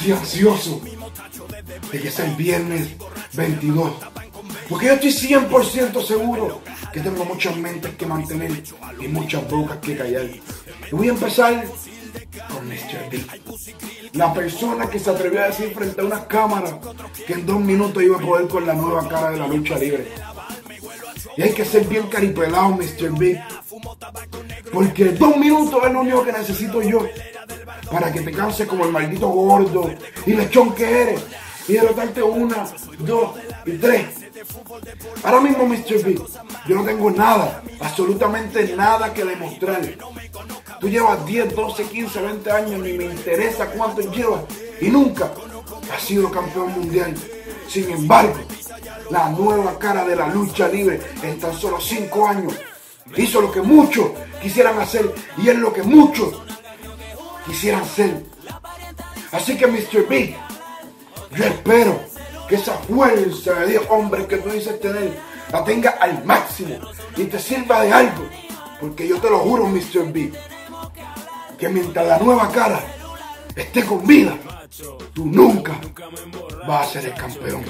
estoy ansioso de que sea el viernes 22. Porque yo estoy 100% seguro que tengo muchas mentes que mantener y muchas bocas que callar. Y voy a empezar con Mr. D. La persona que se atrevió a decir frente a una cámara que en dos minutos iba a poder con la nueva cara de la lucha libre. Y hay que ser bien caripelado, Mr. Big. Porque dos minutos es lo único que necesito yo para que te canses como el maldito gordo y lechón que eres y derrotarte una, dos y tres. Ahora mismo, Mr. B, yo no tengo nada, absolutamente nada que demostrar. Tú llevas 10, 12, 15, 20 años, ni me interesa cuánto llevas y nunca has sido campeón mundial. Sin embargo, la nueva cara de la lucha libre en tan solo 5 años hizo lo que muchos quisieran hacer y es lo que muchos quisieran ser. Así que Mr. B, yo espero que esa fuerza de Dios, hombre, que tú dices tener, la tenga al máximo y te sirva de algo. Porque yo te lo juro, Mr. B, que mientras la nueva cara esté con vida, tú nunca vas a ser el campeón.